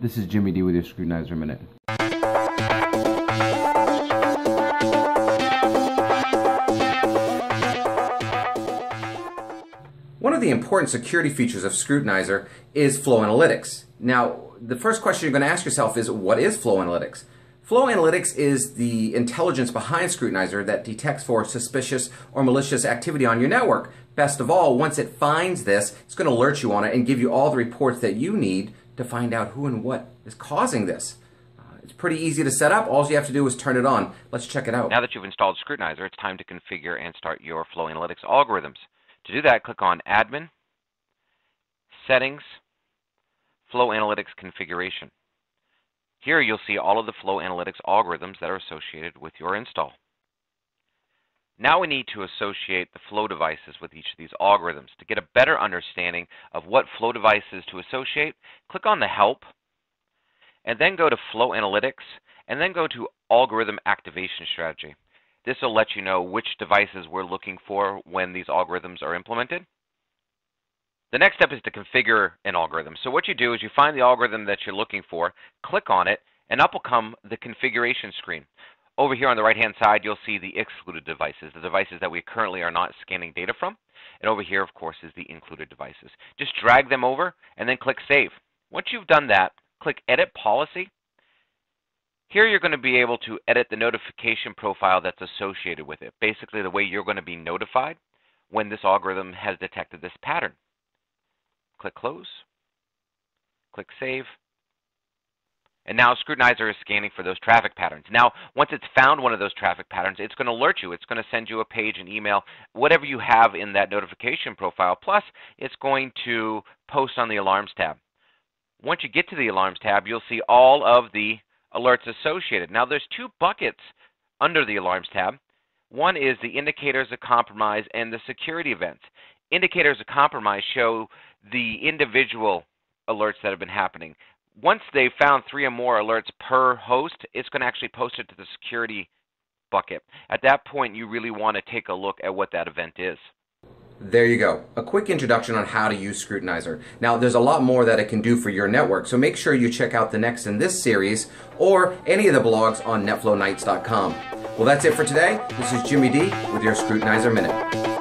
This is Jimmy D with your Scrutinizer Minute. One of the important security features of Scrutinizer is Flow Analytics. Now, the first question you're going to ask yourself is, what is Flow Analytics? Flow Analytics is the intelligence behind Scrutinizer that detects for suspicious or malicious activity on your network. Best of all, once it finds this, it's going to alert you on it and give you all the reports that you need to find out who and what is causing this. Uh, it's pretty easy to set up. All you have to do is turn it on. Let's check it out. Now that you've installed Scrutinizer, it's time to configure and start your Flow Analytics algorithms. To do that, click on Admin, Settings, Flow Analytics Configuration. Here you'll see all of the Flow Analytics algorithms that are associated with your install. Now we need to associate the flow devices with each of these algorithms. To get a better understanding of what flow devices to associate, click on the Help, and then go to Flow Analytics, and then go to Algorithm Activation Strategy. This will let you know which devices we're looking for when these algorithms are implemented. The next step is to configure an algorithm. So what you do is you find the algorithm that you're looking for, click on it, and up will come the configuration screen. Over here on the right-hand side, you'll see the excluded devices, the devices that we currently are not scanning data from. And over here, of course, is the included devices. Just drag them over and then click Save. Once you've done that, click Edit Policy. Here you're going to be able to edit the notification profile that's associated with it, basically the way you're going to be notified when this algorithm has detected this pattern. Click Close. Click Save. And now Scrutinizer is scanning for those traffic patterns. Now, once it's found one of those traffic patterns, it's going to alert you. It's going to send you a page, an email, whatever you have in that notification profile. Plus, it's going to post on the Alarms tab. Once you get to the Alarms tab, you'll see all of the alerts associated. Now, there's two buckets under the Alarms tab. One is the indicators of compromise and the security events. Indicators of compromise show the individual alerts that have been happening once they've found three or more alerts per host, it's going to actually post it to the security bucket. At that point, you really want to take a look at what that event is. There you go. A quick introduction on how to use Scrutinizer. Now, there's a lot more that it can do for your network, so make sure you check out the next in this series or any of the blogs on netflowknights.com. Well, that's it for today. This is Jimmy D with your Scrutinizer Minute.